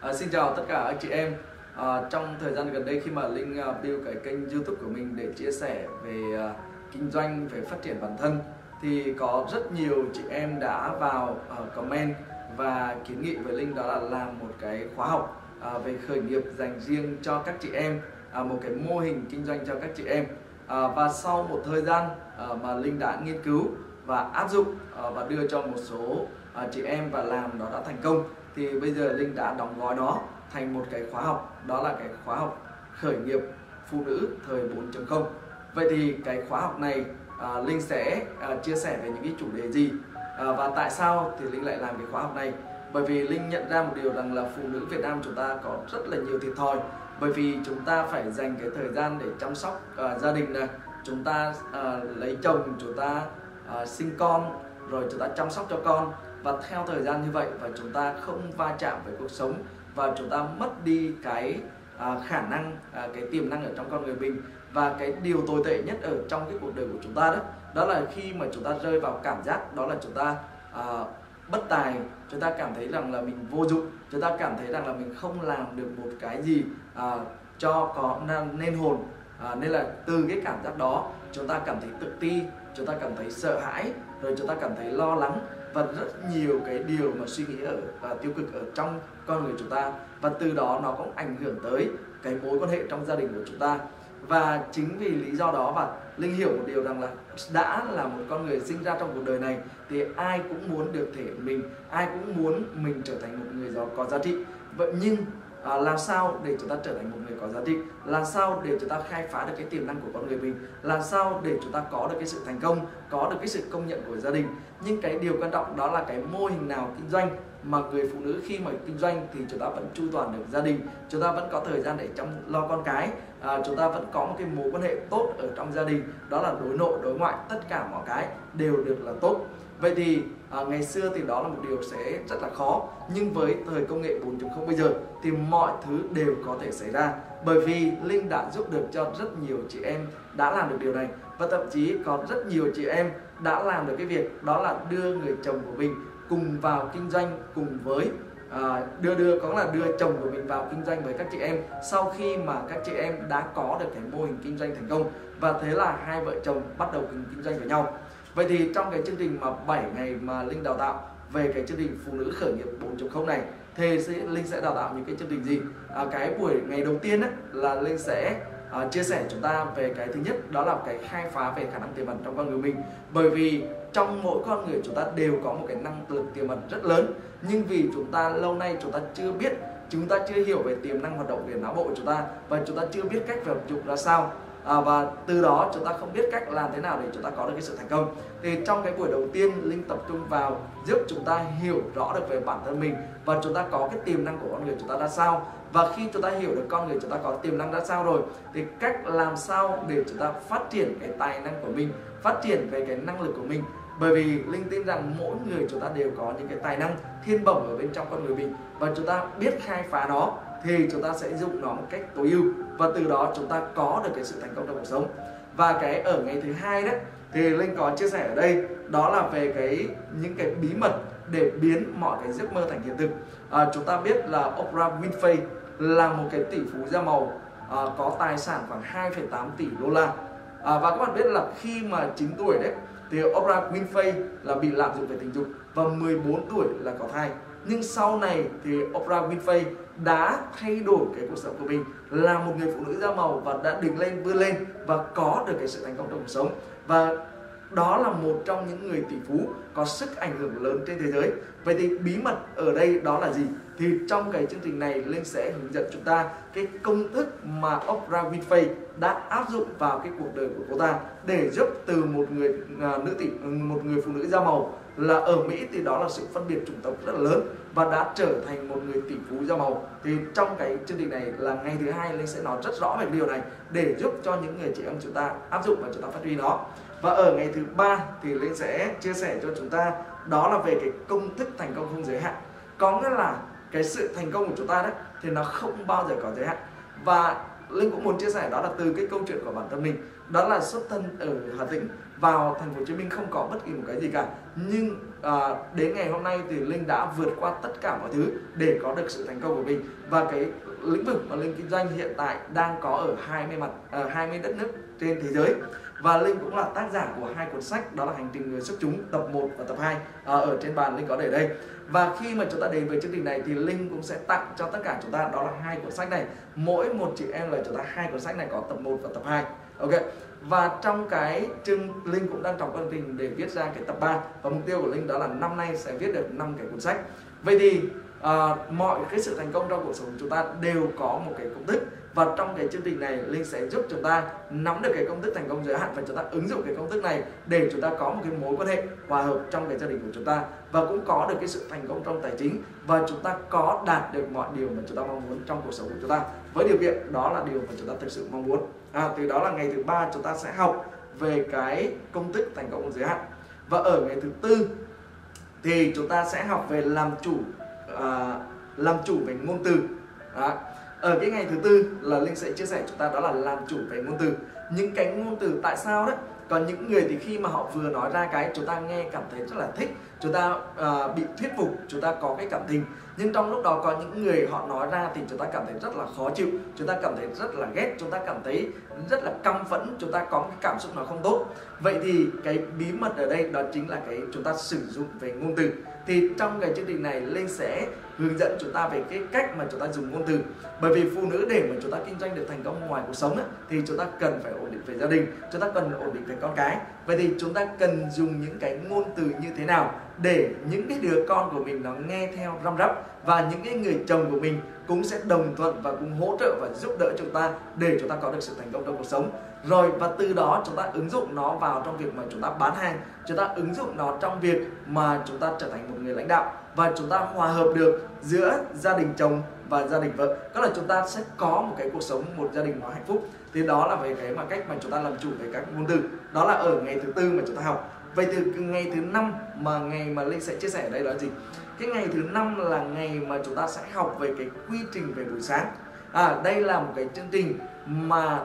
À, xin chào tất cả anh chị em. À, trong thời gian gần đây khi mà Linh uh, build cái kênh YouTube của mình để chia sẻ về uh, kinh doanh, về phát triển bản thân thì có rất nhiều chị em đã vào uh, comment và kiến nghị với Linh đó là làm một cái khóa học uh, về khởi nghiệp dành riêng cho các chị em, uh, một cái mô hình kinh doanh cho các chị em. Uh, và sau một thời gian uh, mà Linh đã nghiên cứu và áp dụng uh, và đưa cho một số uh, chị em và làm đó đã thành công thì bây giờ Linh đã đóng gói nó thành một cái khóa học. Đó là cái khóa học khởi nghiệp phụ nữ thời 4.0 vậy thì cái khóa học này à, Linh sẽ à, chia sẻ về những cái chủ đề gì? À, và tại sao thì Linh lại làm cái khóa học này? Bởi vì Linh nhận ra một điều rằng là phụ nữ Việt Nam chúng ta có rất là nhiều thiệt thòi. Bởi vì chúng ta phải dành cái thời gian để chăm sóc uh, gia đình này. Chúng ta uh, lấy chồng chúng ta uh, sinh con rồi chúng ta chăm sóc cho con và theo thời gian như vậy và chúng ta không va chạm với cuộc sống và chúng ta mất đi cái à, khả năng à, cái tiềm năng ở trong con người mình. Và cái điều tồi tệ nhất ở trong cái cuộc đời của chúng ta đó đó là khi mà chúng ta rơi vào cảm giác đó là chúng ta à, bất tài chúng ta cảm thấy rằng là mình vô dụng chúng ta cảm thấy rằng là mình không làm được một cái gì à, cho có nên hồn. À, nên là từ cái cảm giác đó chúng ta cảm thấy tự ti chúng ta cảm thấy sợ hãi rồi chúng ta cảm thấy lo lắng và rất nhiều cái điều mà suy nghĩ ở và tiêu cực ở trong con người chúng ta. Và từ đó nó cũng ảnh hưởng tới cái mối quan hệ trong gia đình của chúng ta. Và chính vì lý do đó và linh hiểu một điều rằng là đã là một con người sinh ra trong cuộc đời này thì ai cũng muốn được thể mình, ai cũng muốn mình trở thành một người giàu có giá trị. Vậy nhưng à, làm sao để chúng ta trở thành một người có giá trị? Làm sao để chúng ta khai phá được cái tiềm năng của con người mình? Làm sao để chúng ta có được cái sự thành công có được cái sự công nhận của gia đình? Nhưng cái điều quan trọng đó là cái mô hình nào kinh doanh mà người phụ nữ khi mà kinh doanh thì chúng ta vẫn chu toàn được gia đình chúng ta vẫn có thời gian để chăm lo con cái à, chúng ta vẫn có một cái mối quan hệ tốt ở trong gia đình. Đó là đối nội đối ngoại tất cả mọi cái đều được là tốt vậy thì à, ngày xưa thì đó là một điều sẽ rất là khó nhưng với thời công nghệ 4.0 bây giờ thì mọi thứ đều có thể xảy ra. Bởi vì linh đã giúp được cho rất nhiều chị em đã làm được điều này và thậm chí có rất nhiều chị em đã làm được cái việc đó là đưa người chồng của mình cùng vào kinh doanh cùng với à, đưa đưa có là đưa chồng của mình vào kinh doanh với các chị em sau khi mà các chị em đã có được cái mô hình kinh doanh thành công. Và thế là hai vợ chồng bắt đầu kinh, kinh doanh với nhau vậy thì trong cái chương trình mà 7 ngày mà linh đào tạo về cái chương trình phụ nữ khởi nghiệp 4.0 này thì sẽ, linh sẽ đào tạo những cái chương trình gì? À, cái buổi ngày đầu tiên ấy, là linh sẽ à, chia sẻ chúng ta về cái thứ nhất đó là cái khai phá về khả năng tiềm ẩn trong con người mình. Bởi vì trong mỗi con người chúng ta đều có một cái năng lực tiềm ẩn rất lớn nhưng vì chúng ta lâu nay chúng ta chưa biết chúng ta chưa hiểu về tiềm năng hoạt động về não bộ của chúng ta và chúng ta chưa biết cách vận dụng ra sao à, và từ đó chúng ta không biết cách làm thế nào để chúng ta có được cái sự thành công thì trong cái buổi đầu tiên linh tập trung vào giúp chúng ta hiểu rõ được về bản thân mình và chúng ta có cái tiềm năng của con người chúng ta ra sao và khi chúng ta hiểu được con người chúng ta có tiềm năng ra sao rồi thì cách làm sao để chúng ta phát triển cái tài năng của mình phát triển về cái năng lực của mình bởi vì linh tin rằng mỗi người chúng ta đều có những cái tài năng thiên bẩm ở bên trong con người mình và chúng ta biết khai phá nó thì chúng ta sẽ dùng nó một cách tối ưu. Và từ đó chúng ta có được cái sự thành công trong cuộc sống. Và cái ở ngày thứ hai đó thì linh có chia sẻ ở đây đó là về cái những cái bí mật để biến mọi cái giấc mơ thành hiện thực. À, chúng ta biết là Oprah Winfrey là một cái tỷ phú da màu à, có tài sản khoảng 2,8 tỷ đô la. À, và các bạn biết là khi mà 9 tuổi đấy thì Oprah Winfrey là bị lạm dụng về tình dục và 14 tuổi là có thai nhưng sau này thì Oprah Winfrey đã thay đổi cái cuộc sống của mình, là một người phụ nữ da màu và đã đứng lên, vươn lên và có được cái sự thành công trong cuộc sống. Và đó là một trong những người tỷ phú có sức ảnh hưởng lớn trên thế giới. Vậy thì bí mật ở đây đó là gì? Thì trong cái chương trình này linh sẽ hướng dẫn chúng ta cái công thức mà Oprah Winfrey đã áp dụng vào cái cuộc đời của cô ta để giúp từ một người à, nữ tỷ một người phụ nữ da màu là ở Mỹ thì đó là sự phân biệt chủng tộc rất là lớn và đã trở thành một người tỷ phú da màu. Thì trong cái chương trình này là ngày thứ hai linh sẽ nói rất rõ về điều này để giúp cho những người chị em chúng ta áp dụng và chúng ta phát huy nó và ở ngày thứ ba thì linh sẽ chia sẻ cho chúng ta đó là về cái công thức thành công không giới hạn. Có nghĩa là cái sự thành công của chúng ta đấy thì nó không bao giờ có giới hạn. Và linh cũng muốn chia sẻ đó là từ cái câu chuyện của bản thân mình đó là xuất thân ở hà tĩnh vào thành phố hồ chí minh không có bất kỳ một cái gì cả. Nhưng à, đến ngày hôm nay thì linh đã vượt qua tất cả mọi thứ để có được sự thành công của mình. Và cái lĩnh vực mà linh kinh doanh hiện tại đang có ở 20 mặt à, 20 đất nước trên thế giới và Linh cũng là tác giả của hai cuốn sách đó là Hành trình người xuất chúng tập 1 và tập 2 à, ở trên bàn Linh có để đây. Và khi mà chúng ta đến với chương trình này thì Linh cũng sẽ tặng cho tất cả chúng ta đó là hai cuốn sách này. Mỗi một chị em là chúng ta hai cuốn sách này có tập 1 và tập 2 ok? Và trong cái chương Linh cũng đang trong quá trình để viết ra cái tập 3 và mục tiêu của Linh đó là năm nay sẽ viết được 5 cái cuốn sách. Vậy thì uh, mọi cái sự thành công trong cuộc sống của chúng ta đều có một cái công thức và trong cái chương trình này linh sẽ giúp chúng ta nắm được cái công thức thành công giới hạn và chúng ta ứng dụng cái công thức này để chúng ta có một cái mối quan hệ hòa hợp trong cái gia đình của chúng ta và cũng có được cái sự thành công trong tài chính và chúng ta có đạt được mọi điều mà chúng ta mong muốn trong cuộc sống của chúng ta với điều kiện đó là điều mà chúng ta thực sự mong muốn à, từ đó là ngày thứ ba chúng ta sẽ học về cái công thức thành công giới hạn và ở ngày thứ tư thì chúng ta sẽ học về làm chủ à, làm chủ về ngôn từ. Đó. Ở cái ngày thứ tư là linh sẽ chia sẻ chúng ta đó là làm chủ về ngôn từ. Những cái ngôn từ tại sao đấy? Còn những người thì khi mà họ vừa nói ra cái chúng ta nghe cảm thấy rất là thích. Chúng ta uh, bị thuyết phục chúng ta có cái cảm tình nhưng trong lúc đó có những người họ nói ra thì chúng ta cảm thấy rất là khó chịu chúng ta cảm thấy rất là ghét chúng ta cảm thấy rất là căm phẫn chúng ta có cái cảm xúc nó không tốt vậy thì cái bí mật ở đây đó chính là cái chúng ta sử dụng về ngôn từ thì trong cái chương trình này linh sẽ hướng dẫn chúng ta về cái cách mà chúng ta dùng ngôn từ bởi vì phụ nữ để mà chúng ta kinh doanh được thành công ngoài cuộc sống ấy, thì chúng ta cần phải ổn định về gia đình chúng ta cần ổn định về con cái vậy thì chúng ta cần dùng những cái ngôn từ như thế nào để những cái đứa con của mình nó nghe theo răm rắp và những cái người chồng của mình cũng sẽ đồng thuận và cũng hỗ trợ và giúp đỡ chúng ta để chúng ta có được sự thành công trong cuộc sống rồi và từ đó chúng ta ứng dụng nó vào trong việc mà chúng ta bán hàng chúng ta ứng dụng nó trong việc mà chúng ta trở thành một người lãnh đạo và chúng ta hòa hợp được giữa gia đình chồng và gia đình vợ tức là chúng ta sẽ có một cái cuộc sống một gia đình nó hạnh phúc thì đó là về cái mà cách mà chúng ta làm chủ về các ngôn từ đó là ở ngày thứ tư mà chúng ta học vậy từ ngày thứ năm mà ngày mà linh sẽ chia sẻ ở đây là gì? Cái ngày thứ năm là ngày mà chúng ta sẽ học về cái quy trình về buổi sáng. À đây là một cái chương trình mà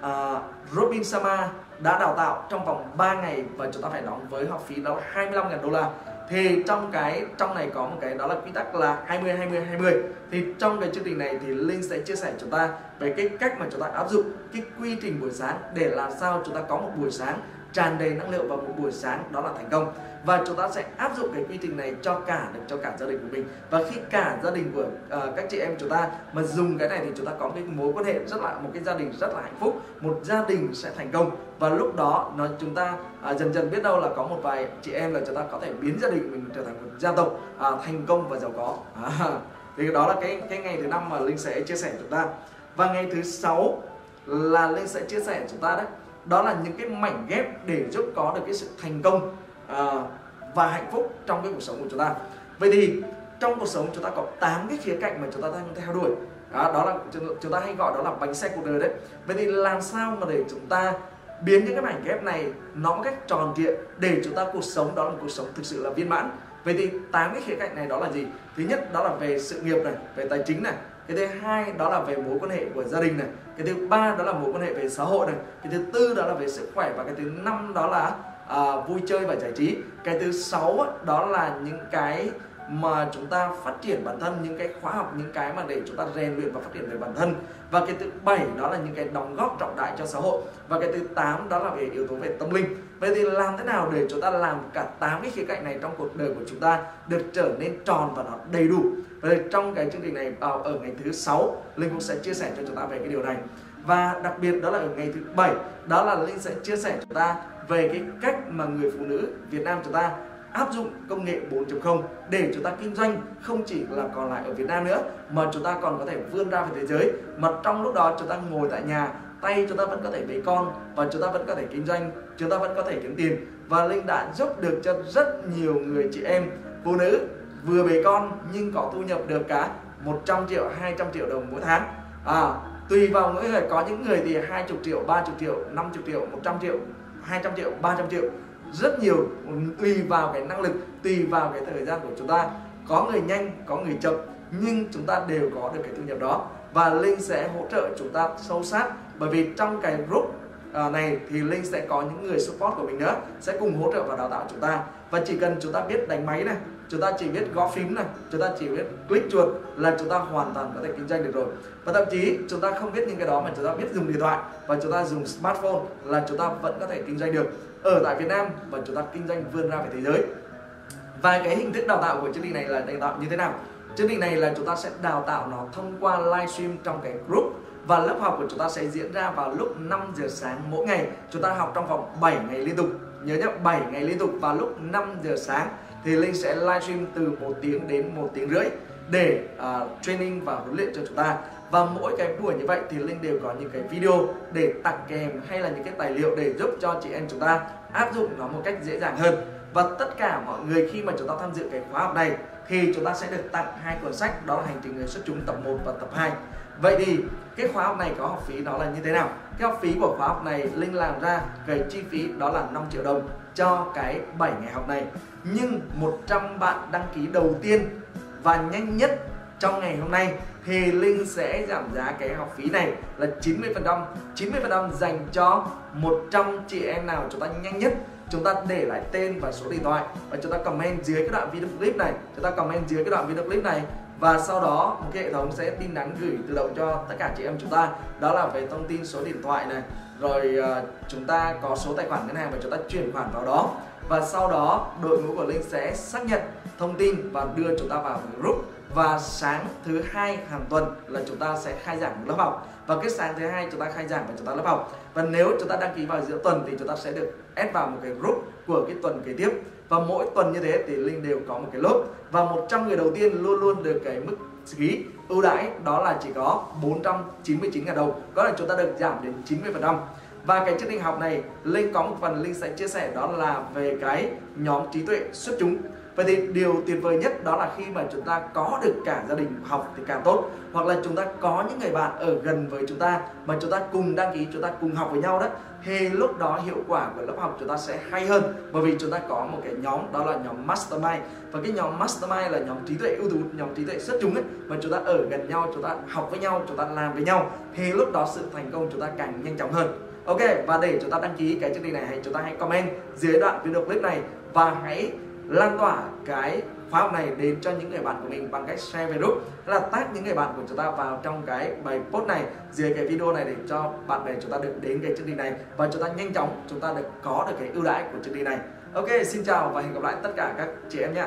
uh, Robin Sama đã đào tạo trong vòng 3 ngày và chúng ta phải đóng với học phí đó là 25.000 đô la. Thì trong cái trong này có một cái đó là quy tắc là 20 20 20 thì trong cái chương trình này thì Linh sẽ chia sẻ chúng ta về cái cách mà chúng ta áp dụng cái quy trình buổi sáng để làm sao chúng ta có một buổi sáng tràn đầy năng lượng vào một buổi sáng đó là thành công. Và chúng ta sẽ áp dụng cái quy trình này cho cả được cho cả gia đình của mình. Và khi cả gia đình của uh, các chị em chúng ta mà dùng cái này thì chúng ta có cái mối quan hệ rất là một cái gia đình rất là hạnh phúc một gia đình sẽ thành công. Và lúc đó nó chúng ta uh, dần dần biết đâu là có một vài chị em là chúng ta có thể biến gia đình mình trở thành một gia tộc uh, thành công và giàu có. À, thì đó là cái cái ngày thứ năm mà linh sẽ chia sẻ chúng ta. Và ngày thứ sáu là linh sẽ chia sẻ chúng ta đấy đó là những cái mảnh ghép để giúp có được cái sự thành công uh, và hạnh phúc trong cái cuộc sống của chúng ta. Vậy thì trong cuộc sống chúng ta có 8 cái khía cạnh mà chúng ta đang theo đuổi. Đó, đó là chúng ta hay gọi đó là bánh xe cuộc đời đấy. Vậy thì làm sao mà để chúng ta biến những cái mảnh ghép này nó một cách tròn trịa để chúng ta cuộc sống đó là một cuộc sống thực sự là viên mãn? Vậy thì tám cái khía cạnh này đó là gì? Thứ nhất đó là về sự nghiệp này về tài chính này cái thứ hai đó là về mối quan hệ của gia đình này. Cái thứ ba đó là mối quan hệ về xã hội này. Cái thứ tư đó là về sức khỏe. Và cái thứ năm đó là à, vui chơi và giải trí. Cái thứ sáu đó là những cái mà chúng ta phát triển bản thân những cái khóa học những cái mà để chúng ta rèn luyện và phát triển về bản thân. Và cái thứ bảy đó là những cái đóng góp trọng đại cho xã hội. Và cái thứ tám đó là về yếu tố về tâm linh. Vậy thì làm thế nào để chúng ta làm cả tám cái khía cạnh này trong cuộc đời của chúng ta được trở nên tròn và nó đầy đủ? Và trong cái chương trình này vào ở ngày thứ sáu, linh cũng sẽ chia sẻ cho chúng ta về cái điều này. Và đặc biệt đó là ở ngày thứ bảy, đó là linh sẽ chia sẻ cho chúng ta về cái cách mà người phụ nữ Việt Nam chúng ta áp dụng công nghệ 4.0 để chúng ta kinh doanh không chỉ là còn lại ở Việt Nam nữa, mà chúng ta còn có thể vươn ra về thế giới. Mà trong lúc đó chúng ta ngồi tại nhà, tay chúng ta vẫn có thể bế con và chúng ta vẫn có thể kinh doanh, chúng ta vẫn có thể kiếm tiền. Và Linh đã giúp được cho rất nhiều người chị em, phụ nữ vừa bế con nhưng có thu nhập được cả 100 triệu 200 triệu đồng mỗi tháng. À, tùy vào mỗi người có những người thì 20 triệu 30 triệu 50 triệu 100 triệu 200 triệu 300 triệu. Rất nhiều tùy vào cái năng lực tùy vào cái thời gian của chúng ta. Có người nhanh có người chậm nhưng chúng ta đều có được cái thu nhập đó. Và Linh sẽ hỗ trợ chúng ta sâu sát bởi vì trong cái group này thì Linh sẽ có những người support của mình nữa sẽ cùng hỗ trợ và đào tạo chúng ta và chỉ cần chúng ta biết đánh máy này chúng ta chỉ biết gõ phím này chúng ta chỉ biết click chuột là chúng ta hoàn toàn có thể kinh doanh được rồi và thậm chí chúng ta không biết những cái đó mà chúng ta biết dùng điện thoại và chúng ta dùng smartphone là chúng ta vẫn có thể kinh doanh được ở tại Việt Nam và chúng ta kinh doanh vươn ra về thế giới và cái hình thức đào tạo của chương trình này là đào tạo như thế nào chương trình này là chúng ta sẽ đào tạo nó thông qua livestream trong cái group và lớp học của chúng ta sẽ diễn ra vào lúc 5 giờ sáng mỗi ngày. Chúng ta học trong vòng 7 ngày liên tục. Nhớ nhé 7 ngày liên tục vào lúc 5 giờ sáng. Thì Linh sẽ livestream từ một tiếng đến một tiếng rưỡi để uh, training và huấn luyện cho chúng ta. Và mỗi cái buổi như vậy thì Linh đều có những cái video để tặng kèm hay là những cái tài liệu để giúp cho chị em chúng ta áp dụng nó một cách dễ dàng hơn. Và tất cả mọi người khi mà chúng ta tham dự cái khóa học này thì chúng ta sẽ được tặng hai cuốn sách, đó là hành trình người xuất chúng tập 1 và tập 2 vậy thì cái khóa học này có học phí đó là như thế nào? Cái học phí của khóa học này Linh làm ra cái chi phí đó là 5 triệu đồng cho cái 7 ngày học này. Nhưng 100 bạn đăng ký đầu tiên và nhanh nhất trong ngày hôm nay thì Linh sẽ giảm giá cái học phí này là 90% 90% dành cho 100 chị em nào chúng ta nhanh nhất chúng ta để lại tên và số điện thoại và chúng ta comment dưới cái đoạn video clip này. Chúng ta comment dưới cái đoạn video clip này. Và sau đó một cái hệ thống sẽ tin nhắn gửi tự động cho tất cả chị em chúng ta. Đó là về thông tin số điện thoại này. Rồi uh, chúng ta có số tài khoản ngân hàng và chúng ta chuyển khoản vào đó. Và sau đó đội ngũ của Linh sẽ xác nhận thông tin và đưa chúng ta vào group và sáng thứ hai hàng tuần là chúng ta sẽ khai giảng một lớp học. Và cái sáng thứ hai chúng ta khai giảng và chúng ta lớp học. Và nếu chúng ta đăng ký vào giữa tuần thì chúng ta sẽ được add vào một cái group của cái tuần kế tiếp. Và mỗi tuần như thế thì linh đều có một cái lớp. Và 100 người đầu tiên luôn luôn được cái mức phí ưu đãi đó là chỉ có 499 ngàn đồng. Có là chúng ta được giảm đến 90 phần trăm và cái chương trình học này linh có một phần linh sẽ chia sẻ đó là về cái nhóm trí tuệ xuất chúng Vậy thì điều tuyệt vời nhất đó là khi mà chúng ta có được cả gia đình học thì càng tốt Hoặc là chúng ta có những người bạn ở gần với chúng ta Mà chúng ta cùng đăng ký, chúng ta cùng học với nhau đó Thì lúc đó hiệu quả của lớp học chúng ta sẽ hay hơn Bởi vì chúng ta có một cái nhóm đó là nhóm Mastermind Và cái nhóm Mastermind là nhóm trí tuệ ưu tú, nhóm trí tuệ xuất chúng ấy Mà chúng ta ở gần nhau, chúng ta học với nhau, chúng ta làm với nhau Thì lúc đó sự thành công chúng ta càng nhanh chóng hơn Ok, và để chúng ta đăng ký cái chương trình này hãy chúng ta hãy comment dưới đoạn video clip này và hãy lan tỏa cái khóa học này đến cho những người bạn của mình bằng cách share về group hay là tag những người bạn của chúng ta vào trong cái bài post này dưới cái video này để cho bạn bè chúng ta được đến cái chương trình này và chúng ta nhanh chóng chúng ta được có được cái ưu đãi của chương trình này. Ok xin chào và hẹn gặp lại tất cả các chị em nhé